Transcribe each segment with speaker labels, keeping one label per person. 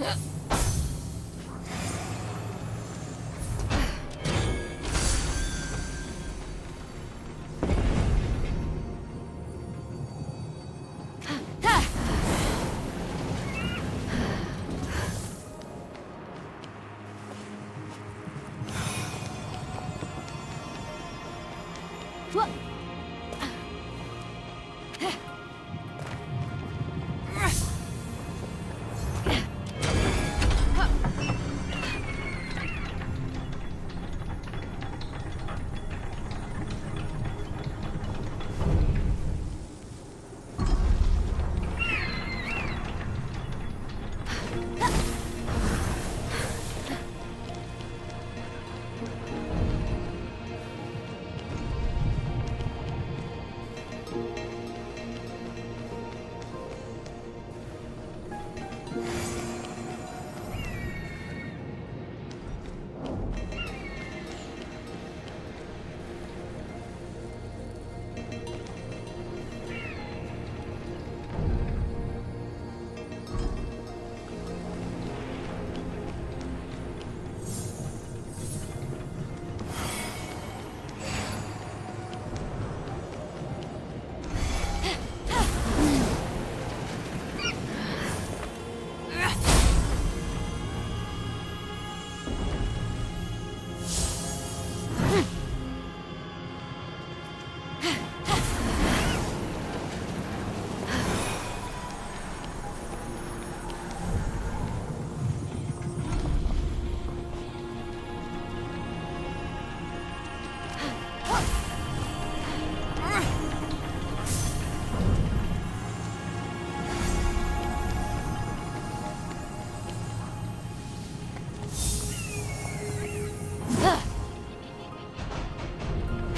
Speaker 1: Huh.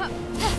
Speaker 1: はっ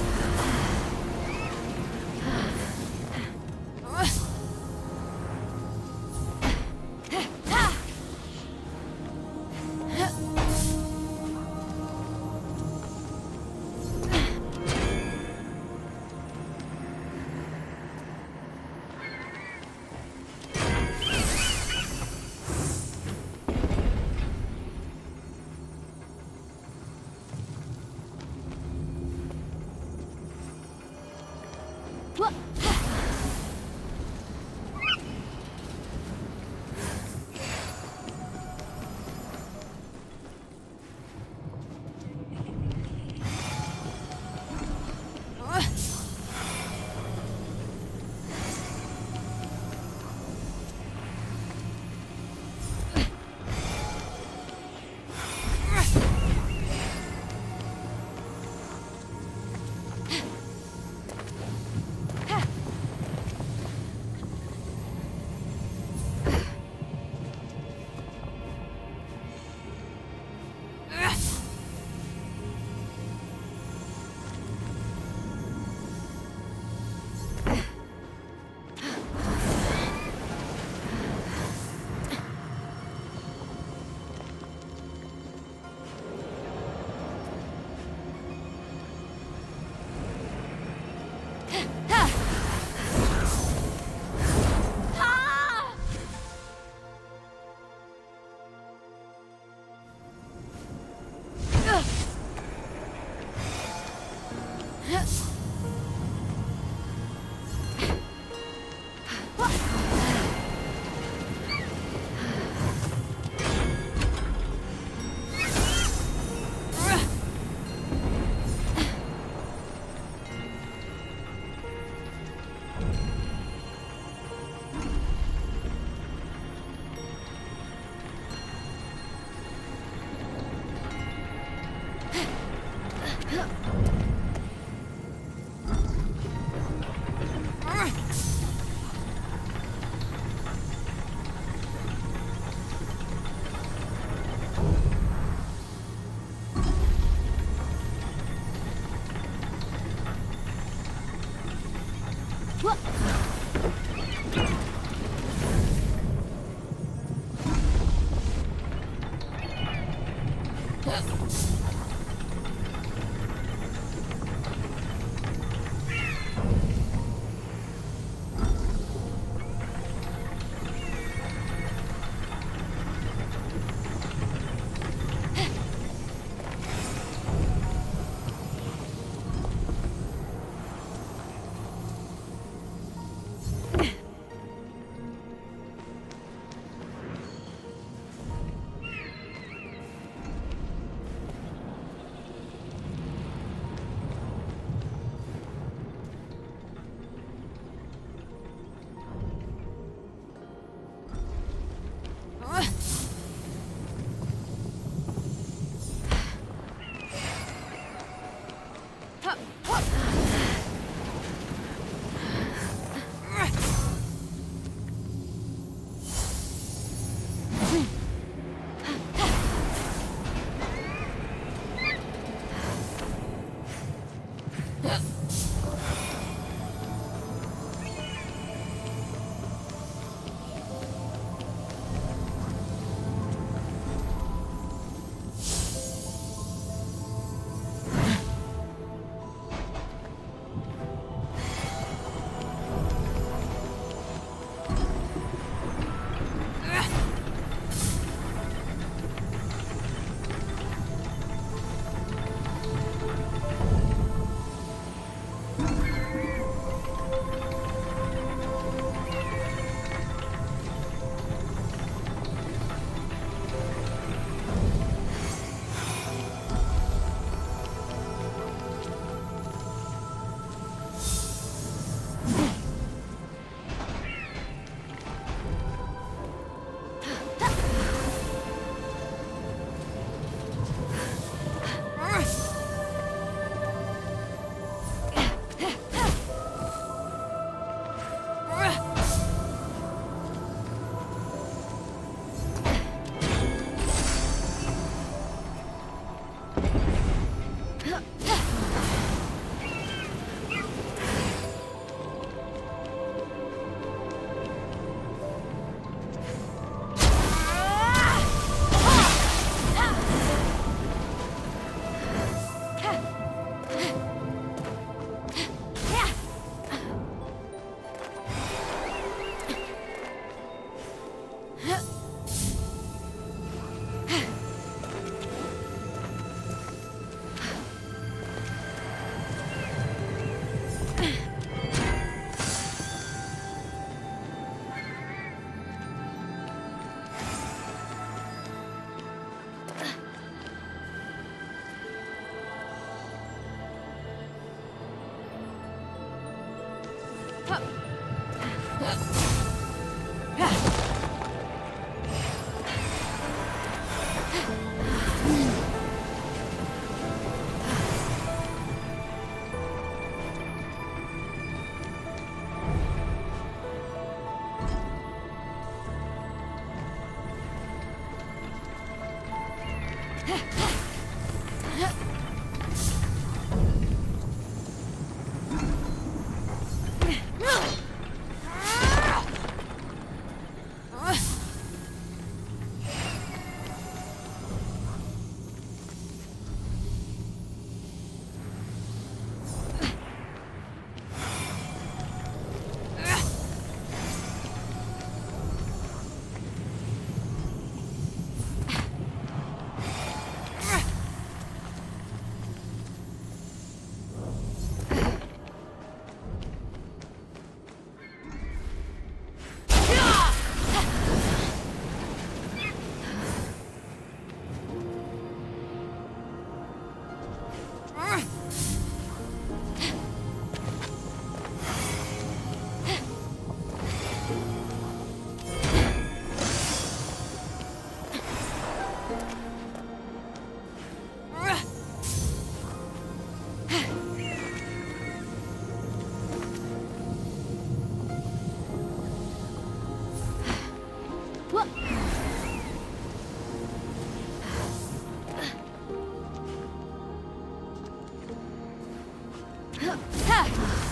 Speaker 1: Ha!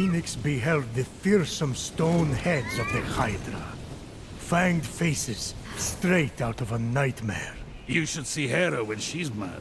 Speaker 1: Fenyx beheld the fearsome stone heads of the Hydra. Fanged faces, straight out of a nightmare.
Speaker 2: You should see Hera when she's mad.